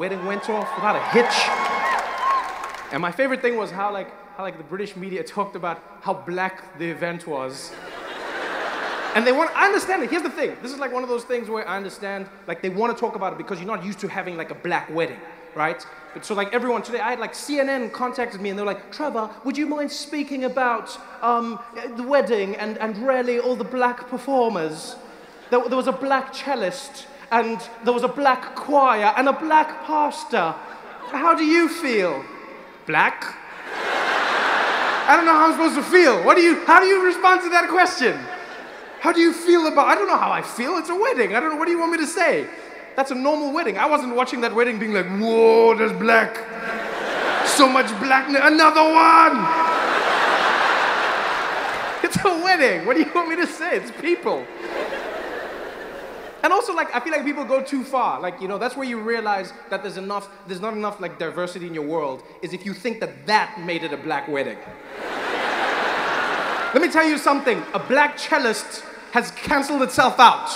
wedding went off without a hitch. And my favorite thing was how like how like the British media talked about how black the event was. And they want, I understand it. Here's the thing. This is like one of those things where I understand, like they want to talk about it because you're not used to having like a black wedding, right? But so like everyone today, I had like CNN contacted me and they were like, Trevor, would you mind speaking about um, the wedding and, and really all the black performers? There, there was a black cellist and there was a black choir and a black pastor. How do you feel? Black? I don't know how I'm supposed to feel. What do you, how do you respond to that question? How do you feel about, I don't know how I feel. It's a wedding. I don't know, what do you want me to say? That's a normal wedding. I wasn't watching that wedding being like, whoa, there's black. So much black, another one. It's a wedding. What do you want me to say? It's people. And also, like, I feel like people go too far. Like, you know, that's where you realize that there's enough, there's not enough, like, diversity in your world, is if you think that that made it a black wedding. Let me tell you something. A black cellist has canceled itself out.